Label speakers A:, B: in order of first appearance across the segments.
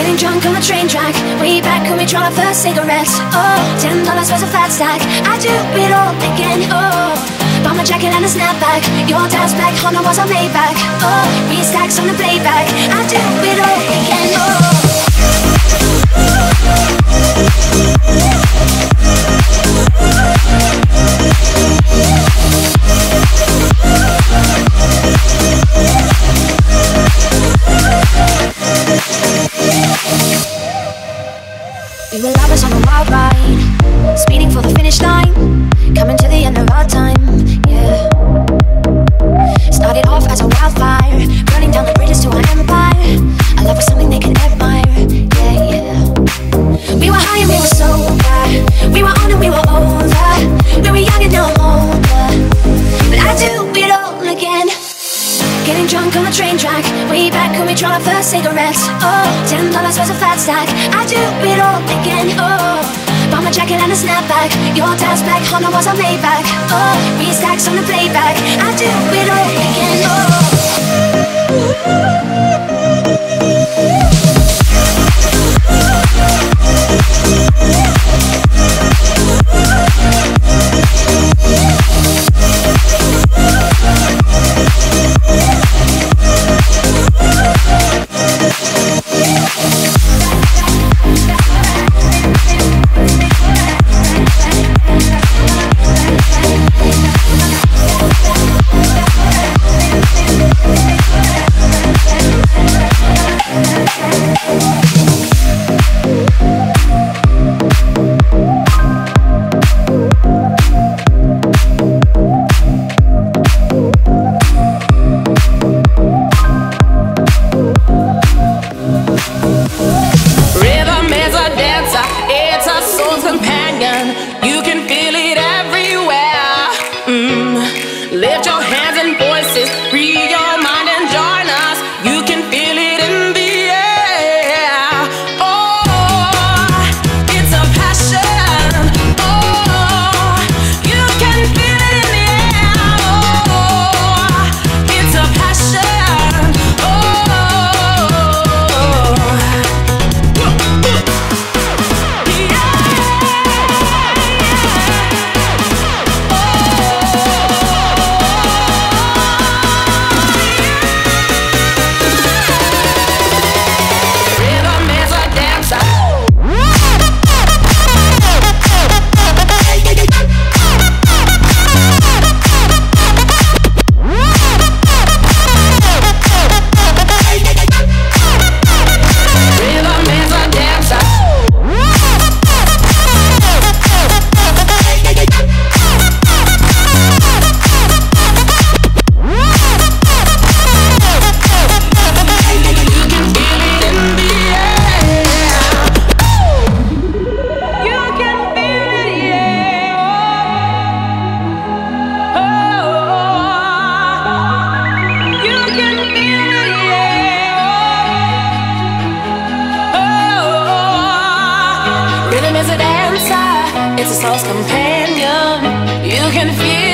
A: Getting drunk on the train track. Way back when we tried our first cigarettes. Oh, ten dollars was a fat stack. I do it all again, oh Bought my jacket and a snapback. Your dad's black Honda was a Maybach. Oh, three stacks on the playback. I do it all again, oh speeding for the finish line, coming to the end of our time, yeah. Started off as a wildfire, burning down the bridges to an empire. Love something they yeah, yeah. We were high and we were sober, we were on and we were over. We were young and now older, but I do. Getting drunk on the train track. Way back when we tried our first cigarettes. Oh, ten dollars was a fat stack. I do it all again, oh Bought my jacket and a snapback. Your dad's black Honda was a Maybach. Oh, three stacks on the playback. I do it all again,
B: Rhythm It's a soul's companion. You can feel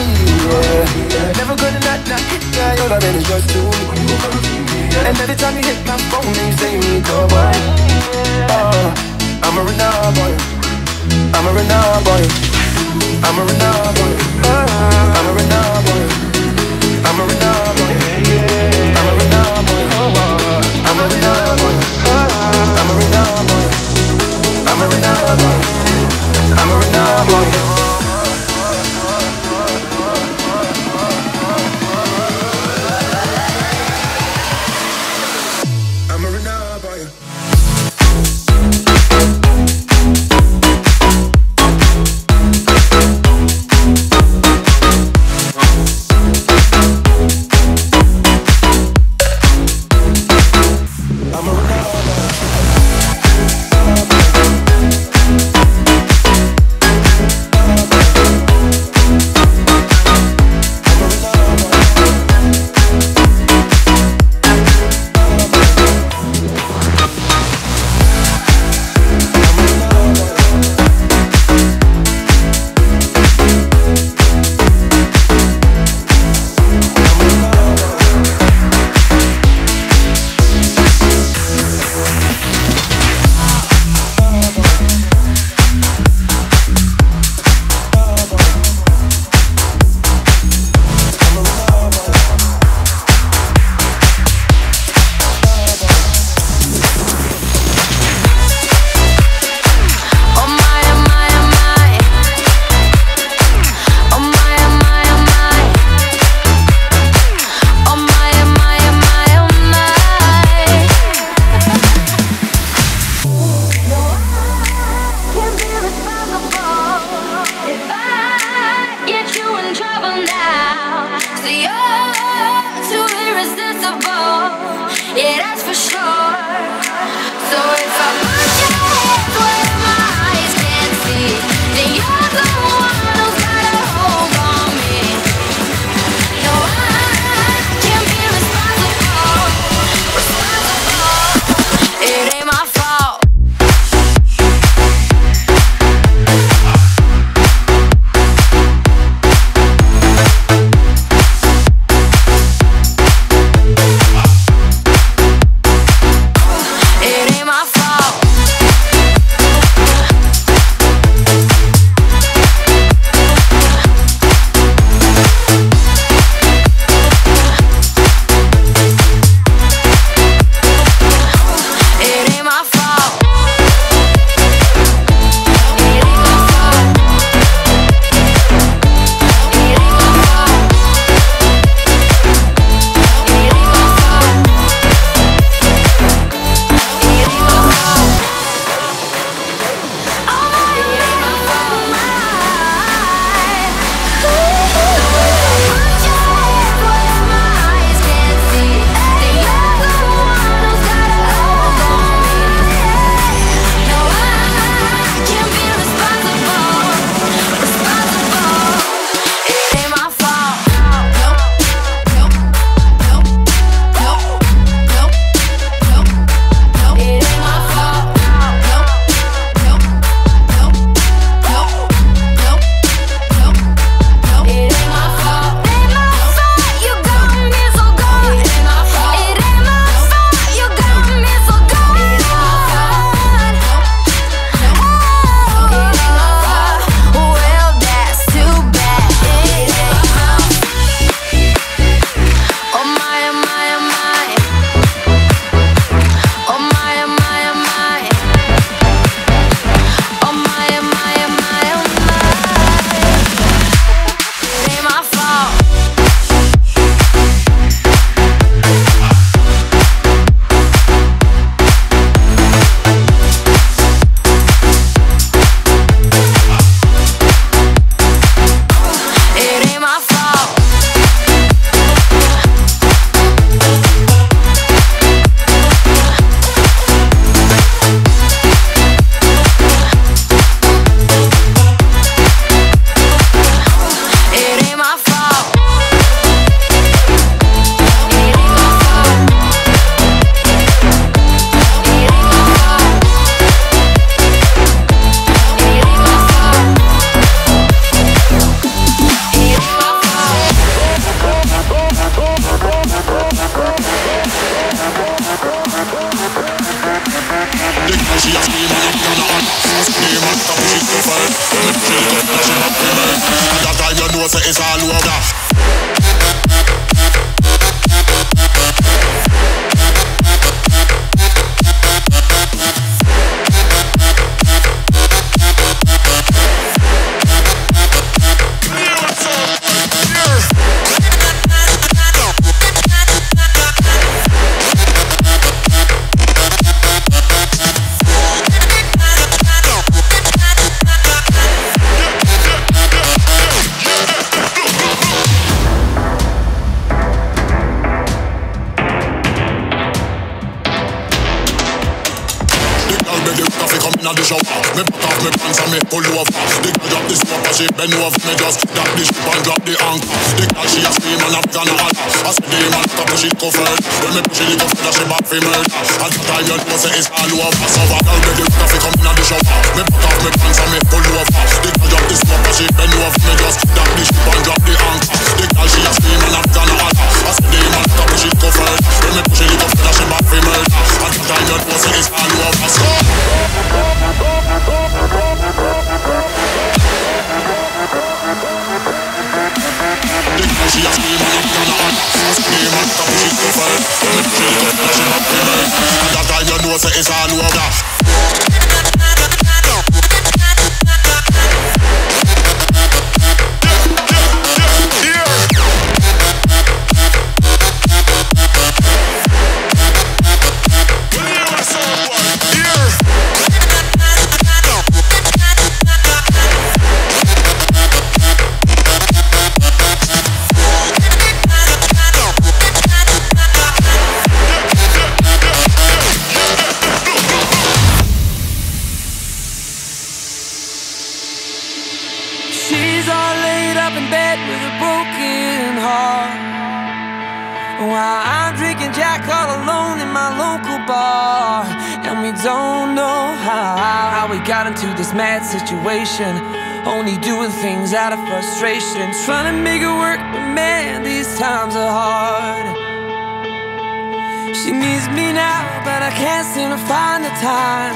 B: Never gonna not not hit that, all I meant is just you. And every time you hit my phone, you say you go boy. Oh, I'm a renard boy. I'm a renard. I'm a renard. I'm a renard. I'm a renard. I'm a renard. I'm a
C: renard. I'm a renard boy. And that time you say it's all over pull over. The girl drop the smoke and she bend over me just drop the ship and drop the anchor. The girl she a scream and I'm gonna said the to push it covered. When me push it it go further she back for murder. At the time you know say it's all over. So I girl ready to fi come inna the shower. Me put off me pants and me pull over. The girl drop the smoke and she bend over me just drop the ship and drop the anchor. The girl she a scream and I'm gonna holler. I said the to push it covered. When me push it it go further she back for murder. At the time you know say it's all over. So that time you know say it's all over
B: this mad situation. Only doing things out of frustration. Trying to make it work, but man, these times are hard. She needs me now, but I can't seem to find the time.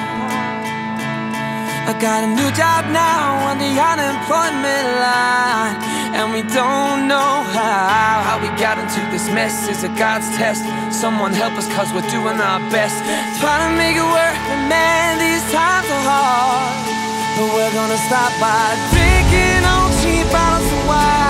B: I got a new job now on the unemployment line. And we don't know how How we got into this mess is a God's test Someone help us cause we're doing our best Trying to make it work, but man, these times are hard we're gonna stop by drinking on cheap bottles of wine